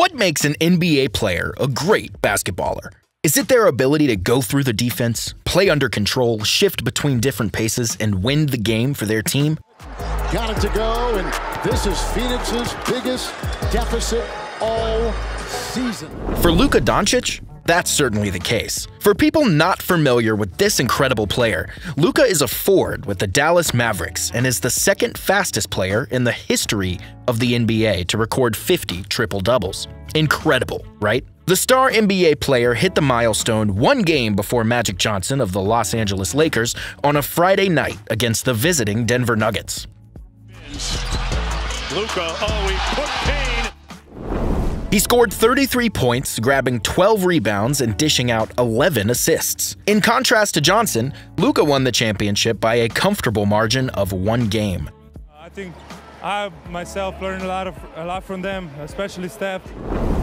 What makes an NBA player a great basketballer? Is it their ability to go through the defense, play under control, shift between different paces, and win the game for their team? Got it to go, and this is Phoenix's biggest deficit all season. For Luka Doncic, that's certainly the case. For people not familiar with this incredible player, Luka is a forward with the Dallas Mavericks and is the second fastest player in the history of the NBA to record 50 triple-doubles. Incredible, right? The star NBA player hit the milestone one game before Magic Johnson of the Los Angeles Lakers on a Friday night against the visiting Denver Nuggets. Luka, oh, he put pain he scored 33 points, grabbing 12 rebounds and dishing out 11 assists. In contrast to Johnson, Luka won the championship by a comfortable margin of one game. I think I myself learned a lot of a lot from them, especially Steph.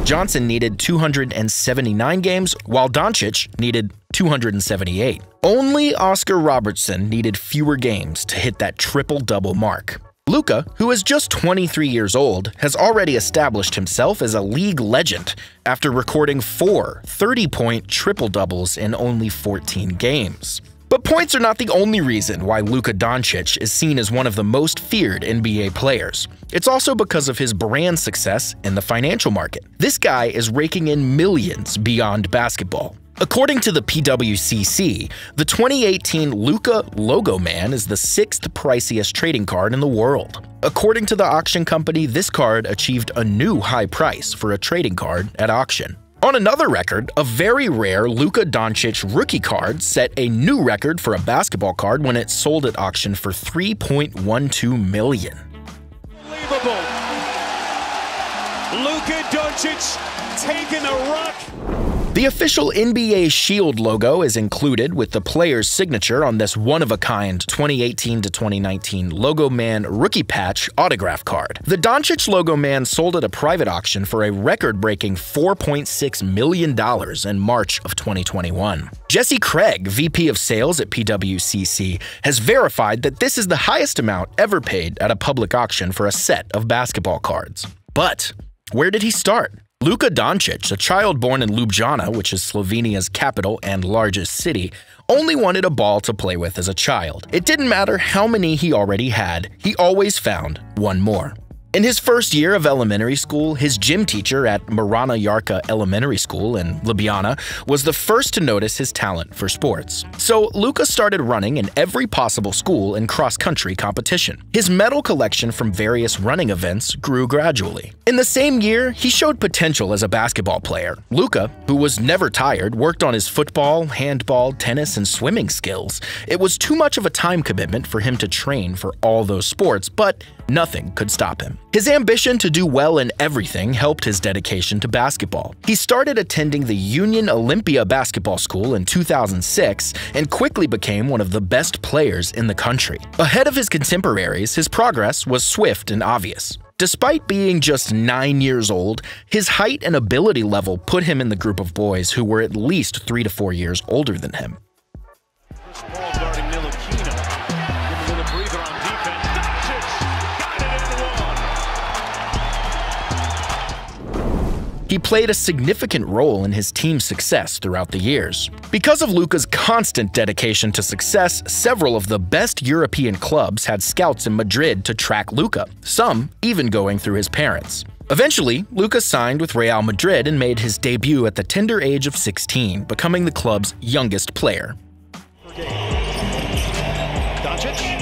Johnson needed 279 games, while Doncic needed 278. Only Oscar Robertson needed fewer games to hit that triple-double mark. Luka, who is just 23 years old, has already established himself as a league legend after recording four 30-point triple-doubles in only 14 games. But points are not the only reason why Luka Doncic is seen as one of the most feared NBA players. It's also because of his brand success in the financial market. This guy is raking in millions beyond basketball. According to the PWCC, the 2018 Luka Logo Man is the sixth priciest trading card in the world. According to the auction company, this card achieved a new high price for a trading card at auction. On another record, a very rare Luka Doncic rookie card set a new record for a basketball card when it sold at auction for 3.12 million. Unbelievable. Luka Doncic taking a rock. The official NBA Shield logo is included with the player's signature on this one-of-a-kind 2018 to 2019 Logo Man rookie patch autograph card. The Doncic Logo Man sold at a private auction for a record-breaking $4.6 million in March of 2021. Jesse Craig, VP of Sales at PWCC, has verified that this is the highest amount ever paid at a public auction for a set of basketball cards. But where did he start? Luka Doncic, a child born in Ljubljana, which is Slovenia's capital and largest city, only wanted a ball to play with as a child. It didn't matter how many he already had, he always found one more. In his first year of elementary school, his gym teacher at Marana Yarka Elementary School in Ljubljana was the first to notice his talent for sports. So Luka started running in every possible school and cross-country competition. His medal collection from various running events grew gradually. In the same year, he showed potential as a basketball player. Luka, who was never tired, worked on his football, handball, tennis, and swimming skills. It was too much of a time commitment for him to train for all those sports, but nothing could stop him. His ambition to do well in everything helped his dedication to basketball. He started attending the Union Olimpija Basketball School in 2006 and quickly became one of the best players in the country. Ahead of his contemporaries, his progress was swift and obvious. Despite being just 9 years old, his height and ability level put him in the group of boys who were at least 3 to 4 years older than him. He played a significant role in his team's success throughout the years. Because of Luka's constant dedication to success, several of the best European clubs had scouts in Madrid to track Luka, some even going through his parents. Eventually, Luka signed with Real Madrid and made his debut at the tender age of 16, becoming the club's youngest player. Doncic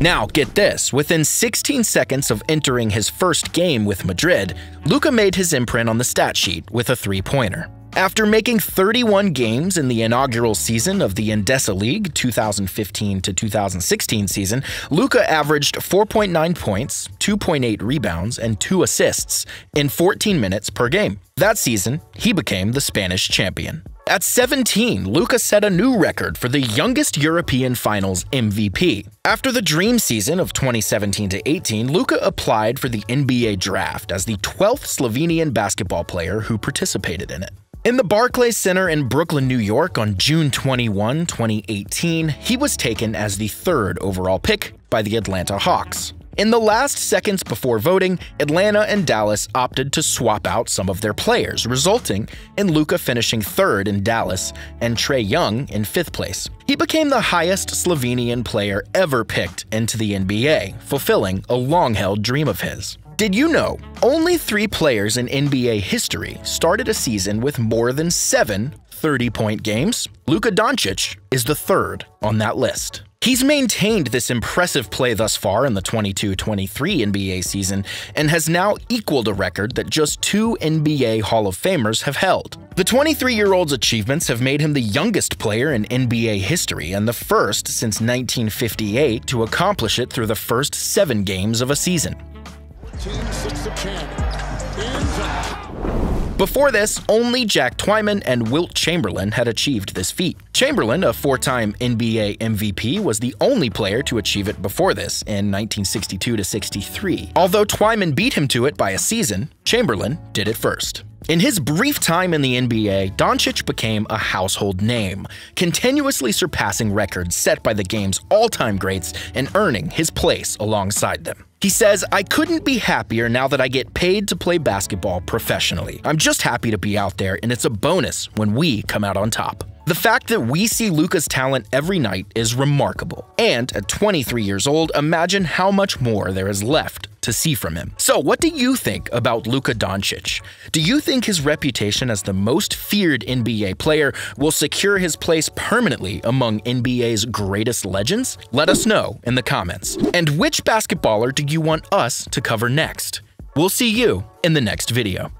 Now, get this, within 16 seconds of entering his first game with Madrid, Luka made his imprint on the stat sheet with a three-pointer. After making 31 games in the inaugural season of the Endesa League 2015 to 2016 season, Luka averaged 4.9 points, 2.8 rebounds, and 2 assists in 14 minutes per game. That season, he became the Spanish champion. At 17, Luka set a new record for the youngest European Finals MVP. After the dream season of 2017-18, Luka applied for the NBA draft as the 12th Slovenian basketball player who participated in it. In the Barclays Center in Brooklyn, New York on June 21, 2018, he was taken as the third overall pick by the Atlanta Hawks. In the last seconds before voting, Atlanta and Dallas opted to swap out some of their players, resulting in Luka finishing third in Dallas and Trae Young in fifth place. He became the highest Slovenian player ever picked into the NBA, fulfilling a long held dream of his. Did you know only three players in NBA history started a season with more than seven 30 point games? Luka Doncic is the third on that list. He's maintained this impressive play thus far in the 22 23 NBA season and has now equaled a record that just two NBA Hall of Famers have held. The 23 year old's achievements have made him the youngest player in NBA history and the first since 1958 to accomplish it through the first seven games of a season. Team six 10. Before this, only Jack Twyman and Wilt Chamberlain had achieved this feat. Chamberlain, a four time NBA MVP, was the only player to achieve it before this in 1962 63. Although Twyman beat him to it by a season, Chamberlain did it first. In his brief time in the NBA, Doncic became a household name, continuously surpassing records set by the game's all time greats and earning his place alongside them. He says, I couldn't be happier now that I get paid to play basketball professionally. I'm just happy to be out there, and it's a bonus when we come out on top. The fact that we see Luka's talent every night is remarkable. And at 23 years old, imagine how much more there is left to see from him. So, what do you think about Luka Doncic? Do you think his reputation as the most feared NBA player will secure his place permanently among NBA's greatest legends? Let us know in the comments. And which basketballer do you want us to cover next? We'll see you in the next video.